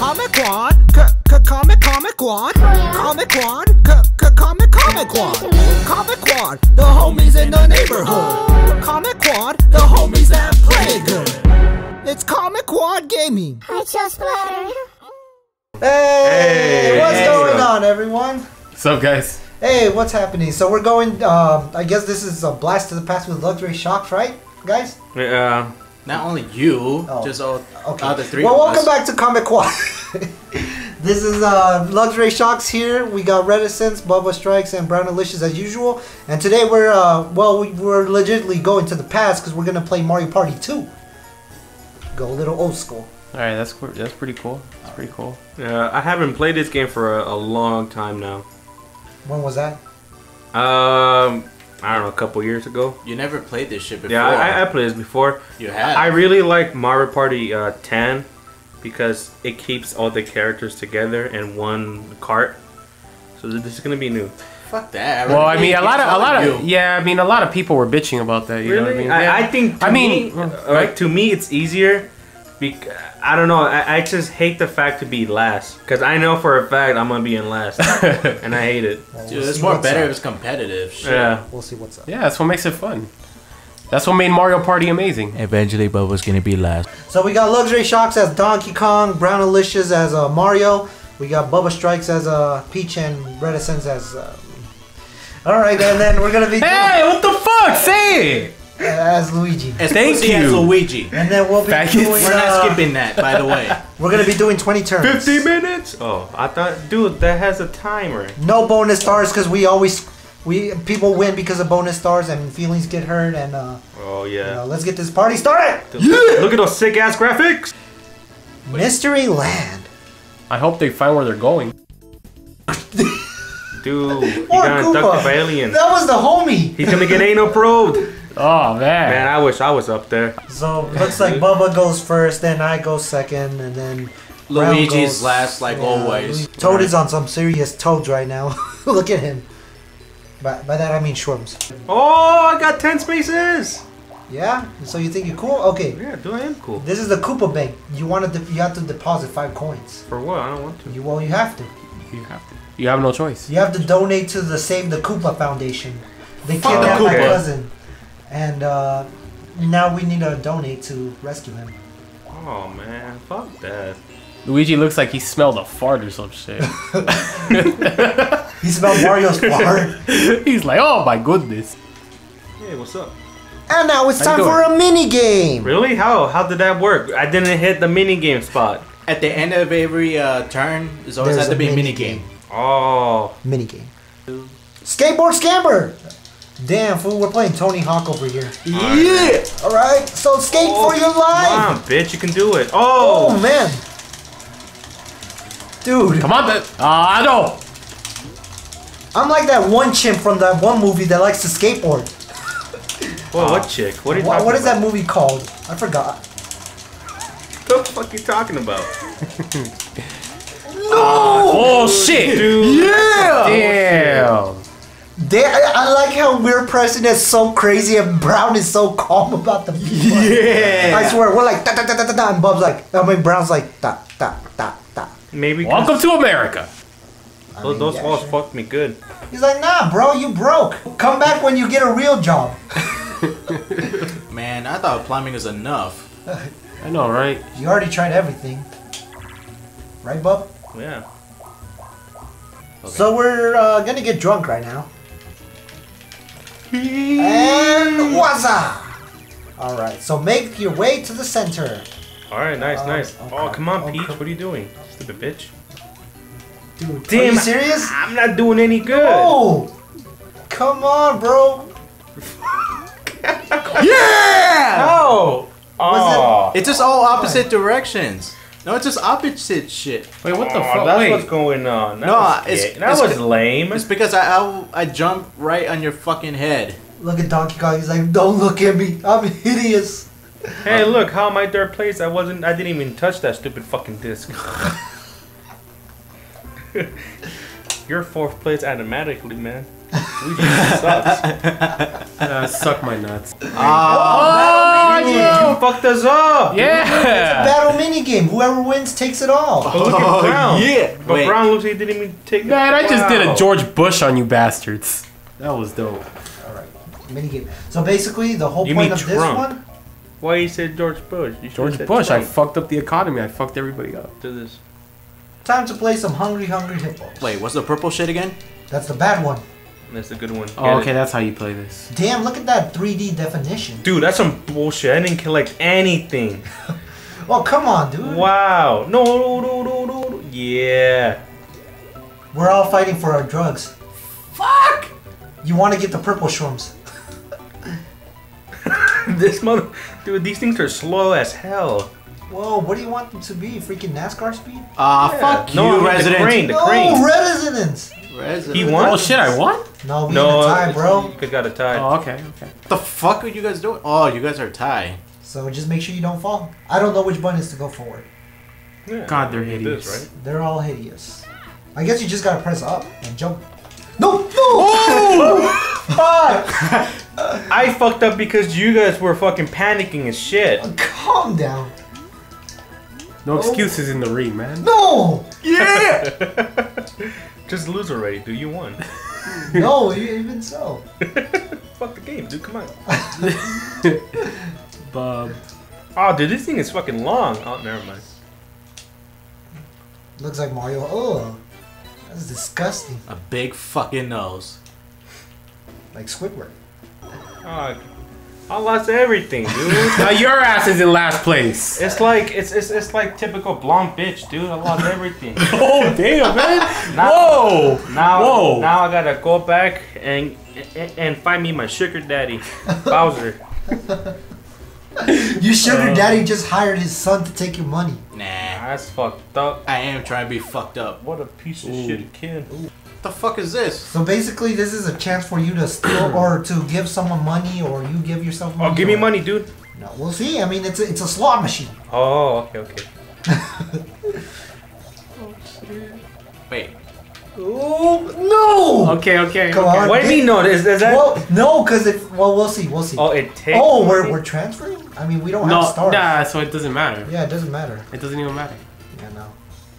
Comic Quad, Comic Comic Quad, Comic Quad, Comic Comic Quad, Comic Quad, the homies in the neighborhood. Comic Quad, the homies that play good. It's Comic Quad Gaming. I just splattered. Hey, Hey, what's hey. going on, everyone? What's up, guys? Hey, what's happening? So we're going. Uh, I guess this is a blast to the past with Luxray Shocks, right, guys? Yeah. Not only you, Oh, just all Okay. other three. well, of welcome us. back to Comic Quad. this is uh, Luxray Shocks here. We got Reticence, Bubba Strikes, and Brownalicious as usual. And today we're uh, well, we, we're legitimately going to the past because we're gonna play Mario Party 2. Go a little old school. All right, that's cool. That's pretty cool. That's pretty cool. Yeah, I haven't played this game for a, a long time now. When was that? Um, I don't know, a couple years ago. You never played this shit before. Yeah, I, I played this before. you had. I really like Mario Party uh, 10 because it keeps all the characters together in one cart. So this is gonna be new. Fuck that. Well, I mean, a lot of a lot of you. yeah. I mean, a lot of people were bitching about that. You know what I mean? I, Yeah. I think. To I mean, me, uh, like to me, it's easier. Bec- I don't know. I, I just hate the fact to be last because I know for a fact I'm gonna be in last, and I hate it. Well, Dude, we'll it's more better up. if it's competitive. Shit. Yeah. We'll see what's up. yeah, that's what makes it fun. That's what made Mario Party amazing. Eventually, Bubba's gonna be last. So we got Luxray Shocks as Donkey Kong, Brownalicious as uh, Mario. We got Bubba Strikes as uh, Peach and Reticence as. Uh, all right, and then we're gonna be Hey, what the fuck? Say it. As Luigi, It's Thank pussy as. Luigi. and then we'll be Faggots. doing. We're not uh, skipping that, by the way. We're gonna be doing 20 turns. 50 minutes? Oh, I thought, dude, that has a timer. No bonus stars because we always we people win because of bonus stars and feelings get hurt and uh, Oh you know, yeah. let's get this party started. Look at those sick ass graphics. Mystery Land. I hope they find where they're going. Dude, he Poor got Koopa. abducted by aliens. That was the homie. He's gonna get anal probed. Oh man. Man, I wish I was up there. So looks like Bubba goes first, then I go second, and then Luigi's goes- last, like Yeah, always. Lu- Toad is on some serious toads right now. Look at him. By, by that I mean shrooms. Oh, I got 10 spaces. Yeah. So you think you're cool? Okay. Yeah, dude, I am cool. This is the Koopa Bank. You want to? You have to deposit five coins. For what? I don't want to. You well, you have to. You have to. You have no choice. You have to donate to the Save the Koopa Foundation. They Fuck the kidnapped my Koopa. cousin, and uh, now we need to donate to rescue him. Oh man, fuck that. Luigi looks like he smelled a fart or some shit. He smelled Mario's fart. He's like, oh my goodness. Hey, what's up? And now it's How time for a mini game. Really? How? How did that work? I didn't hit the mini game spot. At the end of every uh, turn, there's always There's had to a be a mini mini game. Oh, Mini game. Skateboard scamper. Damn fool, we're playing Tony Hawk over here. Yeah! All right, so skate for your come life. on, bitch, you can do it. Oh Oh, man, dude, Come on, then. Ah, no. I'm like that one chimp from that one movie that likes to skateboard. Whoa, what chick? What are you What, talking what is about? that movie called? I forgot. What the fuck are you talking about? No. Oh shit. Dude. Yeah. Damn. They, I, I like how we're pressing it so crazy and Brown is so calm about the. Yeah! I swear, we're like da da da da da, da and Bub's like, I mean Brown's like da da da da. Maybe 'cause Welcome to America. I those, mean, those yeah, walls sure. fucked me good. He's like, nah, bro, you broke. Come back when you get a real job. Man, I thought plumbing was enough. I know, right? You already tried everything, right, Bub? Yeah. Okay. So we're uh, gonna get drunk right now. And waza! Alright, so make your way to the center. All right, nice, um, Oh, nice. okay. Oh, come on, Okay. Peach. What are you doing, stupid bitch? Dude, are Damn, you serious? I'm not doing any good. Oh! Come on, bro. Yeah! No. Oh. It's just all opposite directions. No, it's just opposite shit. Wait, what the Oh, fuck? That's Wait. what's going on. That No, was, it's- that it's was c- lame. It's because I, I, I jumped right on your fucking head. Look at Donkey Kong. He's like, don't look at me. I'm hideous. Hey, look, how am I third place? I wasn't. I didn't even touch that stupid fucking disc. You're fourth place automatically, man. Luigi sucks. Uh, suck my nuts. Ah, on You you. fucked us up. Yeah. Battle mini game. Whoever wins takes it all. But look at oh, Brown. yeah. But Wait. Brown looks like he didn't even take it. Man, I just did a George Bush on you bastards. That was dope. All right, mini game. So basically, the whole You point mean of this one. Why you said George Bush? You George said Bush, I fucked up the economy. I fucked everybody up. Do this. Time to play some hungry, hungry hippos. Wait, what's the purple shit again? That's the bad one. That's a good one. Oh, Get okay, it. that's how you play this. Damn, look at that 3D definition. Dude, that's some bullshit. I didn't collect anything. Oh, come on, dude. Wow. No, no, no, no, no. no. Yeah. We're all fighting for our drugs. Fuck! You want to get the purple shrooms. this mother. Dude, these things are slow as hell. Whoa, what do you want them to be? Freaking NASCAR speed? Ah, Yeah. fuck No, I you, mean the resident. crane, the no, crane. residence. Resident. He won? Oh shit, I won? No, we No, in a tie, bro. You could got a tie. Oh, okay, okay. What the fuck are you guys doing? Oh, you guys are tied. So just make sure you don't fall. I don't know which button is to go forward. Yeah, God, they're hideous. This, right? They're all hideous. I guess you just gotta press up and jump. No, no! Oh! Fuck! I fucked up because you guys were fucking panicking as shit. Uh, calm down. No excuses in the ring, man. No! Just lose already, dude. You won. No, even so. Fuck the game, dude. Come on. Bub. Oh, dude, this thing is fucking long. Oh, never mind. Looks like Mario. Oh, that's disgusting. A big fucking nose. Like Squidward. Oh, I lost everything, dude. Now your ass is in last place. it's like it's, it's it's like typical blonde bitch, dude. I lost everything. Oh damn, man. Now- Whoa. Now, Whoa. now I gotta go back and and, and find me my sugar daddy, Bowser. Your sugar uh, daddy just hired his son to take your money. Nah. That's fucked up. I am trying to be fucked up. What a piece of Ooh. shit kid. What the fuck is this? So basically, this is a chance for you to steal or to give someone money, or you give yourself oh, money. Oh, give me or- money, dude. No, we'll see. I mean, it's a, it's a slot machine. Oh, okay, okay. Wait. Oh no! Okay, okay. Come okay. on. What do you mean? No, is, is that? Well, no, because it. Well, we'll see. We'll see. oh, it takes. Oh, we're, we're transferring? I mean, we don't No, have stars. nah, so it doesn't matter. Yeah, it doesn't matter. It doesn't even matter. Yeah, no.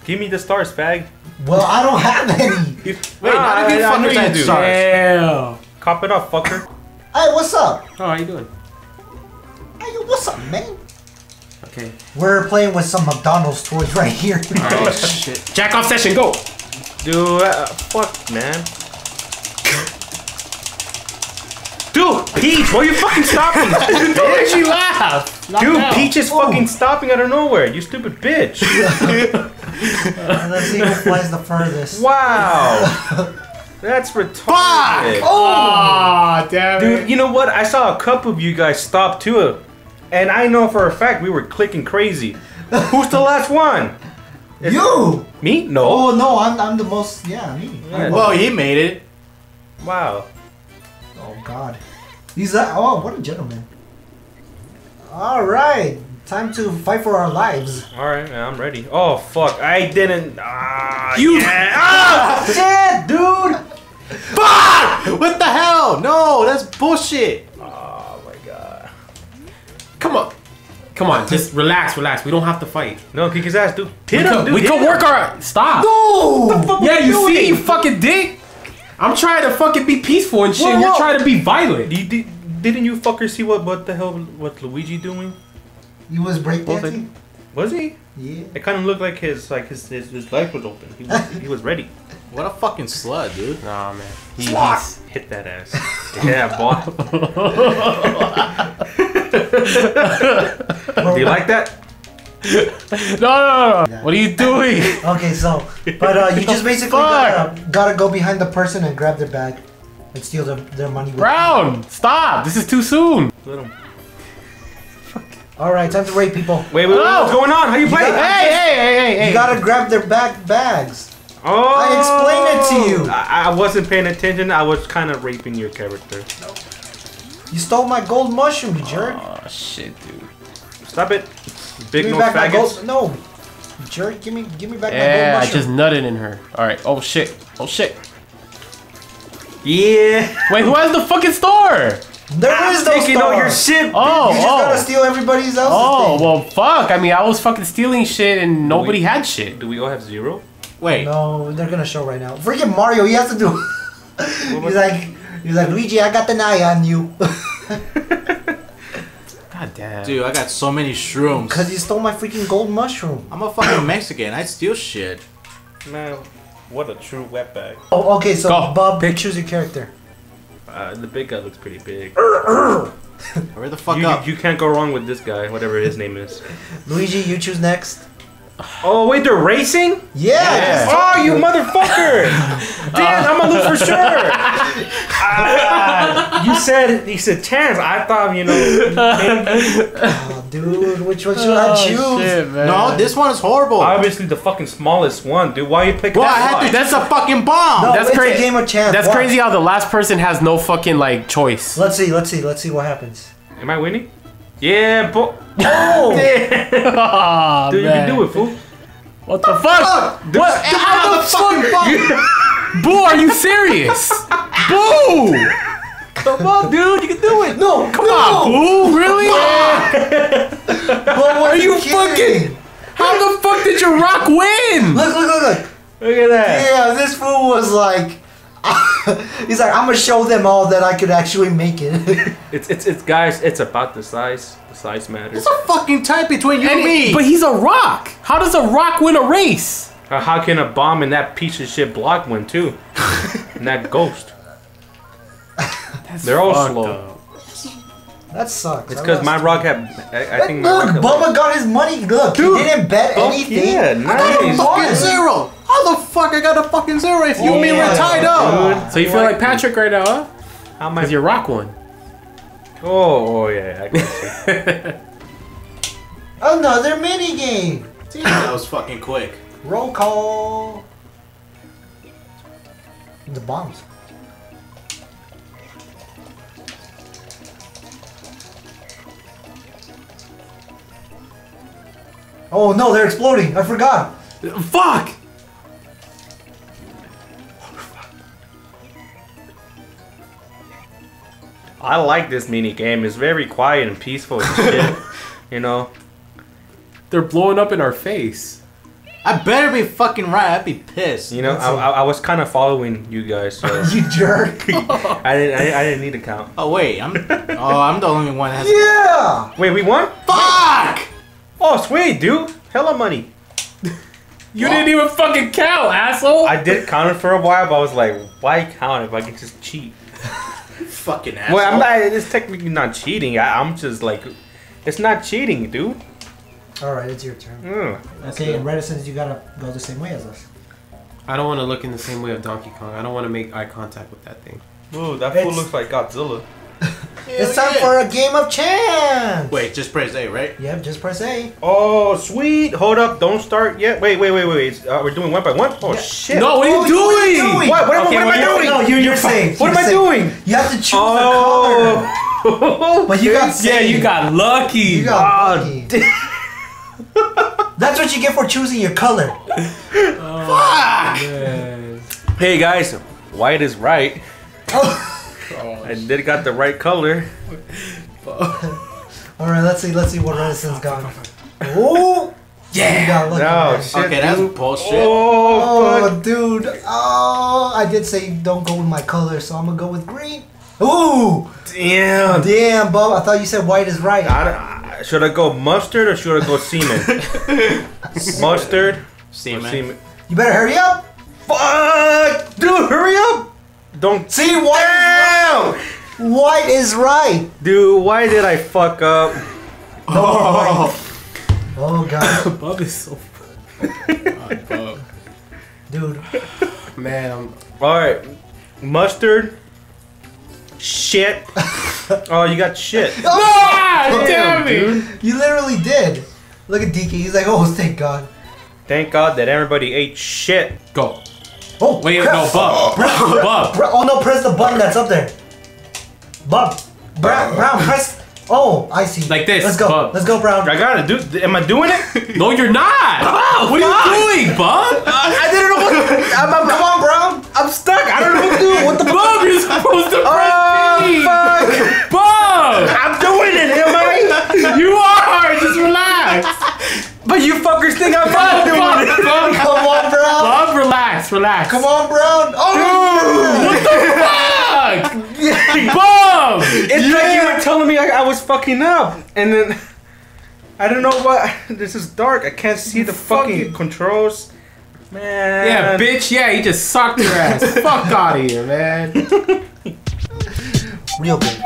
Give me the stars, fag. Well, I don't have any. You- Wait, Ah, none of you I- I know fuckers had do. stars. Damn. Cop it up, fucker. Hey, what's up? Oh, how you doing? Hey, what's up, man? Okay. We're playing with some McDonald's toys right here. Oh shit. Jack off session, go. Dude, uh, fuck, man. Dude, Peach, why are you fucking stopping? Why did you laugh? Knock Dude, down. Peach is Oh. fucking stopping out of nowhere. You stupid bitch. And Let's see who flies the furthest. Wow. That's retarded. Fuck! Ah, damn Dude, it. you know what? I saw a couple of you guys stop too. And I know for a fact we were clicking crazy. Who's the last one? Is- You! Me? No. Oh, no, I'm, I'm the most. Yeah, me. Yeah. Well, he made it. Wow. Oh, God. He's a. Oh, what a gentleman. Alright. Time to fight for our lives. Alright, man, I'm ready. Oh, fuck. I didn't. Ah, You- yeah. Ah! Shit, dude! Fuck! What the hell? No, that's bullshit. Oh, my God. Come on. Come on, just relax, relax. We don't have to fight. No, kick his ass, dude. We Hit him, could, dude. we hit could him. work our. Stop. No! Yeah, you doing? see, you fucking dick. I'm trying to fucking be peaceful and shit. Whoa, and You're trying to be violent. You did, didn't you fuckers see what what the hell what Luigi doing? He was Both breakdancing? Was he? Yeah. It kind of looked like his like his his, his leg was open. He was, he was ready. What a fucking slut, dude. Nah, man. He, Swat. he's- Hit that ass. yeah, boy. Do you like that? No, no, no. What are you doing? Okay, so. But uh, you just basically gotta, gotta go behind the person and grab their bag and steal their, their money. with you. Brown, stop. This is too soon. Let him- Alright, time to raid people. Wait, wait, wait, No. what's going on? How you play? got- Hey, hey, hey, hey, hey. You gotta grab their back bags. oh, I explained it to you. I, I wasn't paying attention. I was kind of raping your character. No. You stole my gold mushroom, you jerk. Oh, shit, dude. Stop it, big give me no back my gold. No, jerk. Give me, give me back Yeah, my gold mushroom. Yeah, I just nutted in her. All right. Oh shit. Oh shit. Yeah. Wait, who has the fucking store? There is no Taking star. all your shit. Oh, you just gotta oh. steal everybody else's Oh, thing. well, fuck. I mean, I was fucking stealing shit and nobody had shit. Do we all have zero? Wait. No, they're gonna show right now. Freaking Mario, he has to do. he's like, he's like Luigi, I got an eye on you, God damn. Dude, I got so many shrooms. cause you stole my freaking gold mushroom. I'm a fucking Mexican. I steal shit. Man, what a true wetbag. Oh, okay, so Go. Bob, choose your character. Uh, the big guy looks pretty big. Hurry the fuck You, up. you can't go wrong with this guy, whatever his name is. Luigi, you choose next. Oh wait, they're racing? Yeah. Oh, you motherfucker! Damn, I'm gonna lose for sure. Ah, you said he said chance. I thought you know. Oh, dude, which one should I choose? Oh, shit, man. no, this one is horrible. Obviously, the fucking smallest one, dude. Why you pick Well, I that? had to. one? That's a fucking bomb. No, That's it's crazy. a game of chance. That's Watch. crazy how the last person has no fucking, like, choice. Let's see, let's see, let's see what happens. Am I winning? Yeah, but Oh, Damn. Aw, ah, dude, you can do it, fool. What the fuck? What? How the fucking bomb? Boo, are you serious? Boo! Come on, dude, you can do it. no, Come on, Boo, really? But Are you fucking- How the fuck did your rock win? Look, look, look, look. Look at that. Yeah, this fool was like, he's like, I'm gonna show them all that I could actually make it. It's it's it's guys. It's about the size. The size matters. It's a fucking tie between you and, And me. But he's a rock. How does a rock win a race? Uh, How can a bomb in that piece of shit block win too? and that ghost. They're all slow. up. that sucks. It's because my rock had. I, I think my rock had. Bubba got his money. Look, Dude, he didn't bet fuck anything. yeah, I got nice. a fucking zero. How the fuck I got a fucking zero if you and me Yeah. were tied up? So you feel like Patrick right now, huh? How am I? Because your rock won. Oh, oh yeah. I got you. Another mini game. Damn, that was fucking quick. Roll call. The bombs. Oh no, they're exploding. I forgot. Fuck! I like this mini game. It's very quiet and peaceful and shit. you know. They're blowing up in our face. I better be fucking right. I'd be pissed. You know. I I, a- I, I was kind of following you guys, so You jerk. I didn't. I, I didn't need to count. Oh wait, I'm. Oh, I'm the only one that has. yeah. Wait, we won? Fuck! Oh, sweet, dude. Hella money. You didn't even fucking count, asshole! I did count it for a while, but I was like, why count if I can just cheat? Fucking asshole. Well, I'm not. It's technically not cheating. I, I'm just like, it's not cheating, dude. All right, it's your turn. Mm. Okay, and reticence, you gotta go the same way as us. I don't want to look in the same way of Donkey Kong. I don't want to make eye contact with that thing. Ooh, that fool looks like Godzilla. It's time for a game of chance. Wait, just press A, right? Yep, just press A. Oh, sweet. Hold up. Don't start yet. Wait, wait, wait, wait, wait. Uh, we're doing one by one. Oh Yeah. shit. No, what are you Oh, what are you doing? doing? What? What, am- Okay, what am I doing? No, you're, you're safe. What You're am I doing? You have to choose a color. Oh. But you got Yeah, you got lucky. You got Ah, lucky. That's what you get for choosing your color. Man. Hey guys, white is right. I did got the right color. All right, let's see. Let's see what reticence got. Oh, yeah. You got lucky. No, shit. Okay, that's dude. bullshit. Oh. Oh, dude. Oh, I did say don't go with my color, so I'm gonna go with green. Ooh, Damn. damn, Bob. I thought you said white is right. I I- should I go mustard or should I go semen? mustard or Semen. semen? You better hurry up. Fuck! Dude, hurry up! Don't See, white. Damn! Is, white is right. Dude, why did I fuck up? Oh, oh god, Bub is so. dude. Man, I'm. Alright. Mustard. Shit. oh, you got shit. Ah, damn it! dude. You literally did. Look at DK. He's like, oh, thank God. Thank God that everybody ate shit. Go. Oh, wait, crap. no, bub, bub, oh no, press the button that's up there. bub, Brown, Brown, press. Oh, I see. Like this. Let's go. Bub. Let's go, Brown. I gotta do. Am I doing it? no, you're not. Oh, what are you doing, bub? I didn't know what. I'm, come on, Brown. I'm stuck. I don't know what to do. What the bub? You're supposed to oh, press oh, Fuck. Bob. I'm doing it. Am I? you are. Just relax. Bub. think I'm not doing it? Come on, Brown. Bub, relax, relax. Come on, Brown. Oh, Dude, what the Fuck! Bub! It's like you were telling me I, I was fucking up, and then I don't know what. This is dark. I can't see the fucking, Fucking- controls. Man. Yeah, bitch. Yeah, he just sucked your ass. Fuck out of here, man. real good.